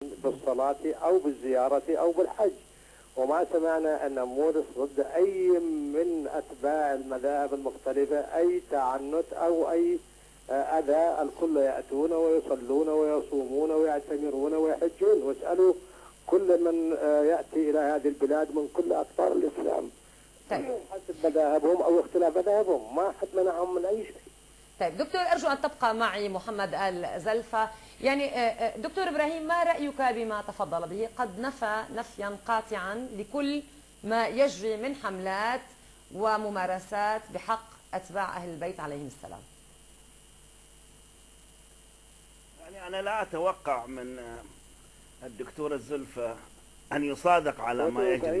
بالصلاة أو بالزيارة أو بالحج. وما سمعنا أن نمارس ضد أي من أتباع المذاهب المختلفة أي تعنت أو أي آه، أذى. الكل يأتون ويصلون ويصومون ويعتمرون ويحجون. واسألوا كل من آه، يأتي إلى هذه البلاد من كل أقطار الإسلام. طيب. حسب مذاهبهم أو اختلاف مذاهبهم. ما حد منعهم من أي شيء. طيب دكتور أرجو أن تبقى معي محمد آل زلفة. يعني آه، آه، دكتور إبراهيم ما رأيك بما تفضل به؟ قد نفى نفيا قاطعا لكل ما يجري من حملات وممارسات بحق أتباع أهل البيت عليهم السلام. يعني أنا لا أتوقع من آه، الدكتور الزلفة أن يصادق على ما يجري.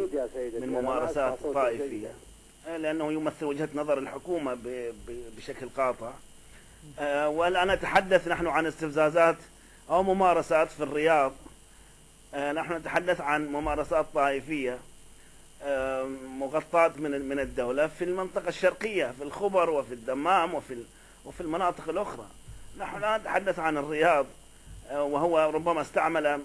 من ممارسات طائفية. لأنه يمثل وجهة نظر الحكومة بشكل قاطع. والآن نتحدث نحن عن استفزازات أو ممارسات في الرياض. آه، نحن نتحدث عن ممارسات طائفية آه، مغطاة من من الدولة في المنطقة الشرقية في الخبر وفي الدمام وفي وفي المناطق الأخرى. نحن لا نتحدث عن الرياض آه، وهو ربما استعمل آه،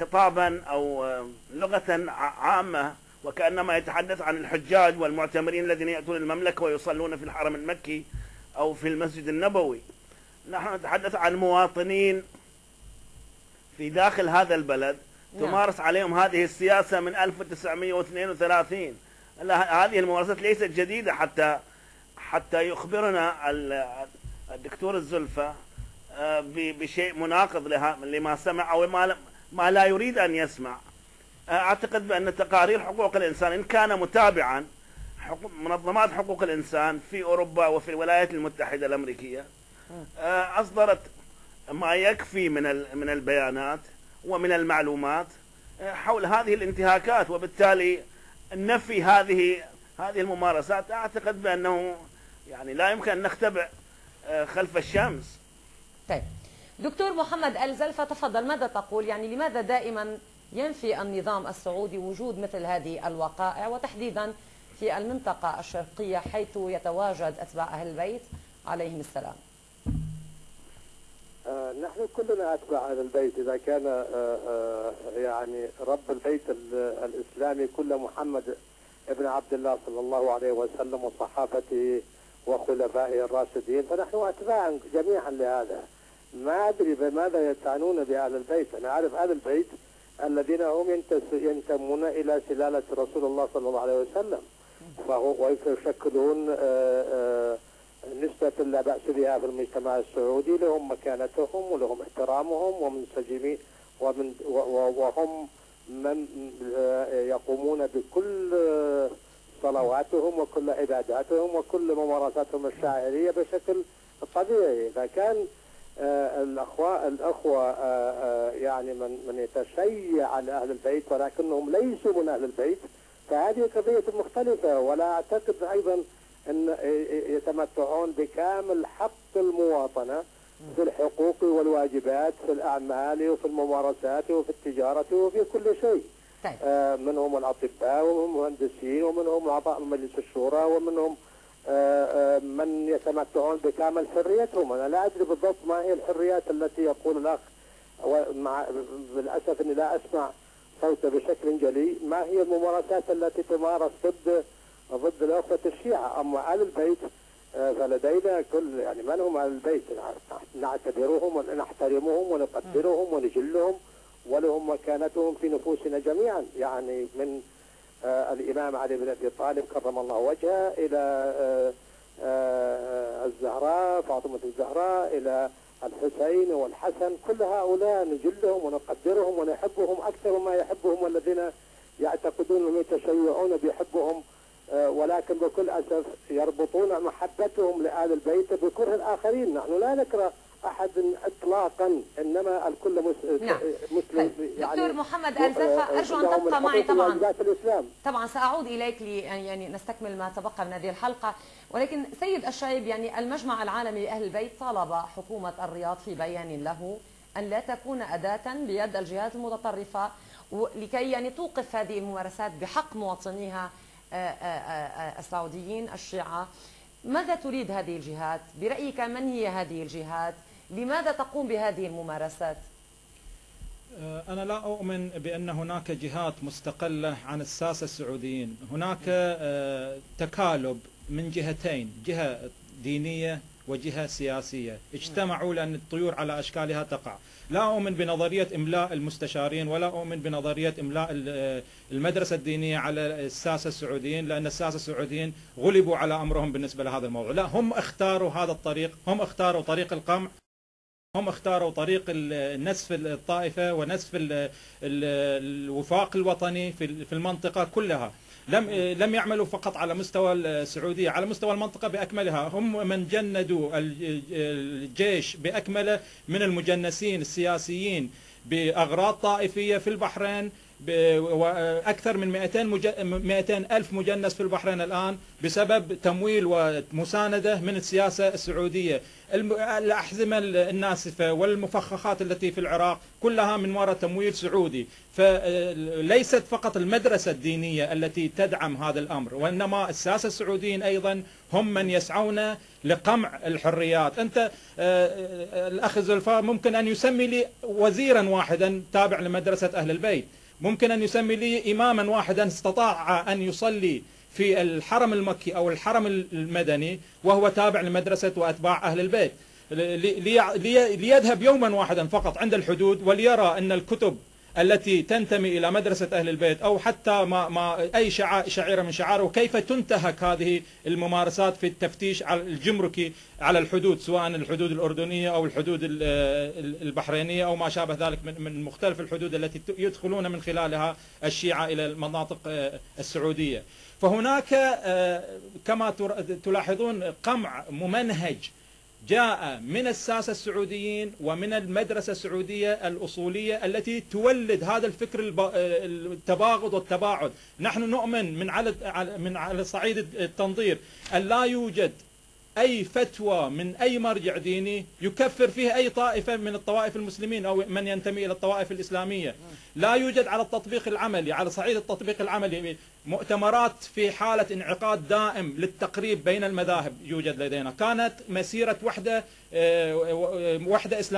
خطابا أو آه، لغة عامة وكأنما يتحدث عن الحجاج والمعتمرين الذين يأتون المملكة ويصلون في الحرم المكي. أو في المسجد النبوي. نحن نتحدث عن مواطنين في داخل هذا البلد نعم. تمارس عليهم هذه السياسة من 1932 لا، هذه الممارسات ليست جديدة حتى حتى يخبرنا ال- الدكتور الزلفة آه، بشيء مناقض لها لما سمع أو ما ما لا يريد أن يسمع. آه، أعتقد بأن تقارير حقوق الإنسان إن كان متابعا منظمات حقوق الإنسان في أوروبا وفي الولايات المتحدة الأمريكية آه، أصدرت ما يكفي من من البيانات ومن المعلومات آه، حول هذه الانتهاكات. وبالتالي نفي هذه هذه الممارسات. أعتقد بأنه يعني لا يمكن أن نختبئ آه، خلف الشمس. طيب. دكتور محمد آل زلفة تفضل. ماذا تقول؟ يعني لماذا دائما ينفي النظام السعودي وجود مثل هذه الوقائع؟ وتحديدا في المنطقة الشرقية حيث يتواجد أتباع أهل البيت. عليهم السلام. آه، نحن كلنا أتباع هذا البيت. إذا كان آه، آه، يعني رب البيت ال- الإسلامي كله محمد ابن عبد الله صلى الله عليه وسلم وصحابته وخلفائه الراشدين فنحن أتباع جميعا لهذا. ما أدري بماذا يتعنون بأهل البيت. أنا أعرف أهل البيت الذين هم ينتمون إلى سلالة رسول الله صلى الله عليه وسلم. ويشكلون آه، آه، نسبة لا بأس بها في المجتمع السعودي. لهم مكانتهم ولهم احترامهم ومنسجمين ومن وهم من آه، يقومون بكل صلواتهم وكل عباداتهم وكل ممارساتهم الشاعرية بشكل طبيعي. إذا كان آه، الأخوة الأخوة يعني من من يتشيع على أهل البيت ولكنهم ليسوا من أهل البيت. فهذه قضية مختلفة ولا أعتقد أيضا أن يتمتعون بكامل حق المواطنة في الحقوق والواجبات في الأعمال وفي الممارسات وفي التجارة وفي كل شيء. طيب. آه، منهم الأطباء ومنهم المهندسين ومنهم أعضاء مجلس الشورى ومنهم آه، آه، من يتمتعون بكامل حريتهم. أنا لا أدري بالضبط ما هي الحريات التي يقول الأخ ومع بالأسف أني لا أسمع صوته بشكل جلي. ما هي الممارسات التي تمارس ضد ضد الأخوة الشيعة؟ أما آل البيت آه، فلدينا كل يعني من هم آل البيت؟ نعتبرهم ونحترمهم ونقدرهم ونجلهم ولهم مكانتهم في نفوسنا جميعا. يعني من آه الإمام علي بن أبي طالب كرم الله وجهه إلى آه الزهراء فاطمة الزهراء إلى الحسين والحسن كل هؤلاء نجلهم ونقدرهم ونحبهم أكثر ما يحبهم الذين يعتقدون أنهم يتشيعون بيحبهم آه ولكن بكل أسف يربطون محبتهم لآل البيت بكره الآخرين. نحن لا نكره أحد إطلاقا إنما الكل مس... نعم. مسلم طيب. دكتور محمد آل زلفة، آه، أن لهم تبقى معي طبعاً. الإسلام طبعا سأعود إليك لي يعني نستكمل ما تبقى من هذه الحلقة ولكن سيد الشايب يعني المجمع العالمي لأهل البيت طالب حكومة الرياض في بيان له أن لا تكون أداة بيد الجهات المتطرفة و- لكي يعني توقف هذه الممارسات بحق مواطنيها آه، آه، السعوديين الشيعة ماذا تريد هذه الجهات؟ برأيك من هي هذه الجهات؟ لماذا تقوم بهذه الممارسات؟ أنا لا أؤمن بأن هناك جهات مستقلة عن الساسة السعوديين. هناك آه، تكالب من جهتين جهة دينية وجهة سياسية. اجتمعوا لأن الطيور على أشكالها تقع. لا أؤمن بنظرية إملاء المستشارين ولا أؤمن بنظرية إملاء المدرسة الدينية على الساسة السعوديين لأن الساسة السعوديين غلبوا على أمرهم بالنسبة لهذا الموضوع. لا هم اختاروا هذا الطريق هم اختاروا طريق القمع هم اختاروا طريق نسف الطائفة ونسف الوفاق الوطني في المنطقة كلها. لم لم يعملوا فقط على مستوى السعودية على مستوى المنطقة بأكملها. هم من جندوا الجيش بأكمله من المجنسين السياسيين بأغراض طائفية في البحرين وأكثر من 200 مج... 200 ألف مجنس في البحرين الآن بسبب تمويل ومساندة من السياسة السعودية. الأحزمة الناسفة والمفخخات التي في العراق كلها من وراء تمويل سعودي. فليست فقط المدرسة الدينية التي تدعم هذا الأمر وإنما الساسه السعوديين أيضا هم من يسعون لقمع الحريات. أنت الأخ زلفاء ممكن أن يسمي لي وزيرا واحدا تابع لمدرسة أهل البيت. ممكن أن يسمي لي إماما واحدا استطاع أن يصلي في الحرم المكي أو الحرم المدني وهو تابع لمدرسة وأتباع أهل البيت. ليذهب يوما واحدا فقط عند الحدود وليرى أن الكتب التي تنتمي إلى مدرسة أهل البيت أو حتى ما, ما أي شعيرة من شعاره كيف تنتهك هذه الممارسات في التفتيش على الجمركي على الحدود سواء الحدود الأردنية أو الحدود البحرينية أو ما شابه ذلك من مختلف الحدود التي يدخلون من خلالها الشيعة إلى المناطق السعودية. فهناك كما تلاحظون قمع ممنهج جاء من الساسة السعوديين ومن المدرسة السعودية الأصولية التي تولد هذا الفكر التباغض والتباعد. نحن نؤمن من على صعيد التنظير أن لا يوجد أي فتوى من أي مرجع ديني يكفر فيه أي طائفة من الطوائف المسلمين أو من ينتمي إلى الطوائف الإسلامية. لا يوجد على التطبيق العملي على صعيد التطبيق العملي مؤتمرات في حالة انعقاد دائم للتقريب بين المذاهب يوجد لدينا. كانت مسيرة وحدة وحدة إسلامية.